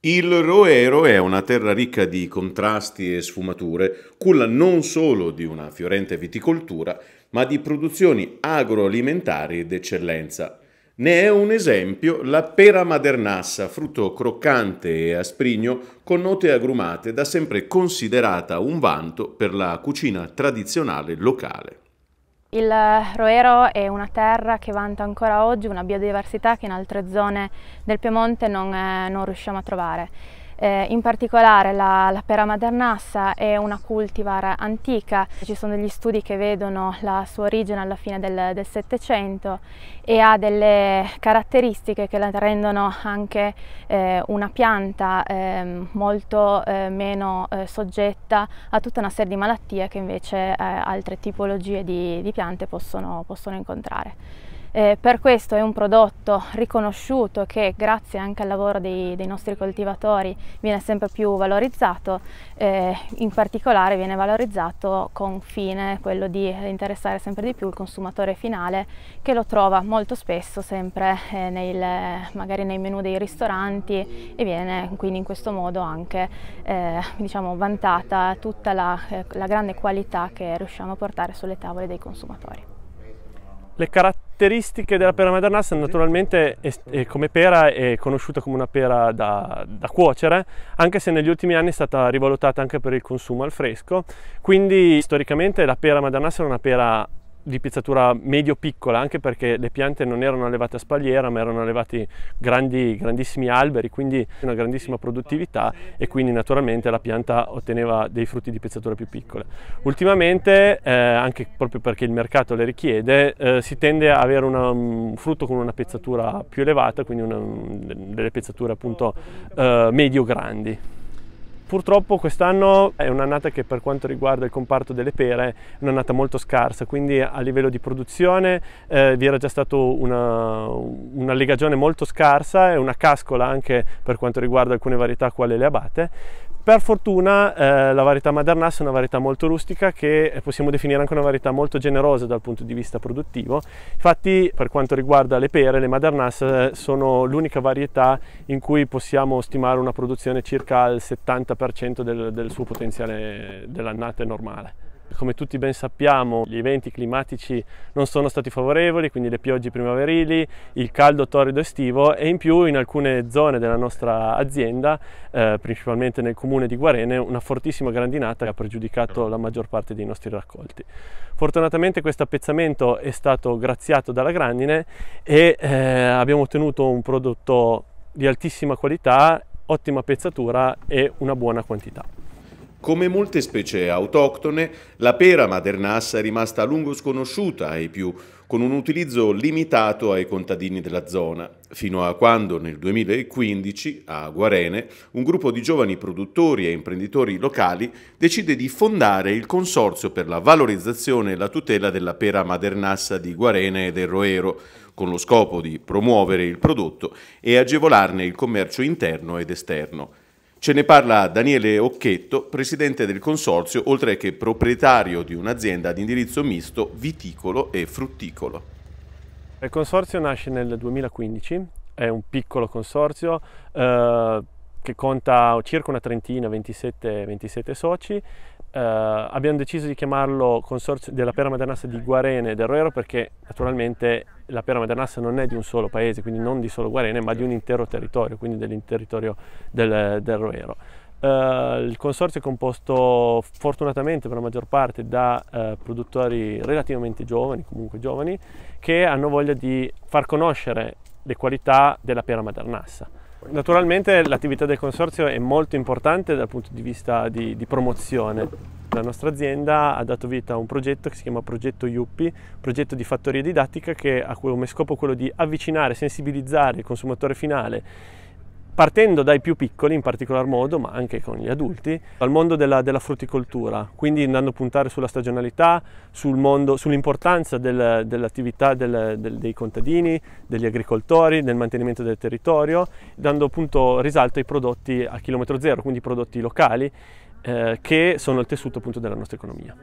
Il Roero è una terra ricca di contrasti e sfumature, culla non solo di una fiorente viticoltura, ma di produzioni agroalimentari d'eccellenza. Ne è un esempio la pera madernassa, frutto croccante e asprigno con note agrumate, da sempre considerata un vanto per la cucina tradizionale locale. Il Roero è una terra che vanta ancora oggi una biodiversità che in altre zone del Piemonte non, eh, non riusciamo a trovare. Eh, in particolare la, la, pera madernassa è una cultivar antica, ci sono degli studi che vedono la sua origine alla fine del Settecento e ha delle caratteristiche che la rendono anche eh, una pianta eh, molto meno eh, soggetta a tutta una serie di malattie che invece eh, altre tipologie di, di piante possono, possono incontrare. Eh, per questo è un prodotto riconosciuto che grazie anche al lavoro dei, dei nostri coltivatori viene sempre più valorizzato, eh, in particolare viene valorizzato con fine quello di interessare sempre di più il consumatore finale che lo trova molto spesso sempre eh, nel, magari nei menu dei ristoranti e viene quindi in questo modo anche eh, diciamo, vantata tutta la, eh, la grande qualità che riusciamo a portare sulle tavole dei consumatori. Le caratteristiche della pera madernassa naturalmente è, è come pera è conosciuta come una pera da, da, cuocere, anche se negli ultimi anni è stata rivalutata anche per il consumo al fresco, quindi storicamente la pera madernassa è una pera di pizzatura medio-piccola, anche perché le piante non erano allevate a spalliera, ma erano allevati grandi, grandissimi alberi, quindi una grandissima produttività e quindi naturalmente la pianta otteneva dei frutti di pezzatura più piccole. Ultimamente, eh, anche proprio perché il mercato le richiede, eh, si tende a avere una, un frutto con una pezzatura più elevata, quindi una, delle pezzature appunto eh, medio-grandi. Purtroppo quest'anno è un'annata che per quanto riguarda il comparto delle pere è un'annata molto scarsa, quindi a livello di produzione eh, vi era già stata una, una legagione molto scarsa e una cascola anche per quanto riguarda alcune varietà quale le abate. Per fortuna eh, la varietà Madernas è una varietà molto rustica che possiamo definire anche una varietà molto generosa dal punto di vista produttivo. Infatti per quanto riguarda le pere, le Madernas eh, sono l'unica varietà in cui possiamo stimare una produzione circa al 70% del, del suo potenziale dell'annata normale. Come tutti ben sappiamo gli eventi climatici non sono stati favorevoli, quindi le piogge primaverili, il caldo torrido estivo e in più in alcune zone della nostra azienda, eh, principalmente nel comune di Guarene, una fortissima grandinata che ha pregiudicato la maggior parte dei nostri raccolti. Fortunatamente questo appezzamento è stato graziato dalla grandine e eh, abbiamo ottenuto un prodotto di altissima qualità, ottima pezzatura e una buona quantità. Come molte specie autoctone, la pera madernassa è rimasta a lungo sconosciuta ai più, con un utilizzo limitato ai contadini della zona, fino a quando nel 2015 a Guarene un gruppo di giovani produttori e imprenditori locali decide di fondare il Consorzio per la valorizzazione e la tutela della pera madernassa di Guarene e del Roero, con lo scopo di promuovere il prodotto e agevolarne il commercio interno ed esterno. Ce ne parla Daniele Occhetto, presidente del consorzio, oltre che proprietario di un'azienda ad indirizzo misto viticolo e frutticolo. Il consorzio nasce nel 2015, è un piccolo consorzio eh, che conta circa una trentina, 27, 27 soci Uh, abbiamo deciso di chiamarlo Consorzio della Pera Madernassa di Guarene e del Roero perché naturalmente la Pera Madernassa non è di un solo paese, quindi non di solo Guarene, ma di un intero territorio, quindi del territorio del, del Roero. Uh, il consorzio è composto fortunatamente per la maggior parte da uh, produttori relativamente giovani, comunque giovani, che hanno voglia di far conoscere le qualità della pera madernassa. Naturalmente l'attività del consorzio è molto importante dal punto di vista di, di, promozione. La nostra azienda ha dato vita a un progetto che si chiama Progetto Yuppi, progetto di fattoria didattica che ha come scopo quello di avvicinare, sensibilizzare il consumatore finale partendo dai più piccoli in particolar modo, ma anche con gli adulti, al mondo della, della frutticoltura, quindi andando a puntare sulla stagionalità, sul sull'importanza del, dell'attività del, del, dei contadini, degli agricoltori, del mantenimento del territorio, dando appunto risalto ai prodotti a chilometro zero, quindi prodotti locali, eh, che sono il tessuto appunto della nostra economia.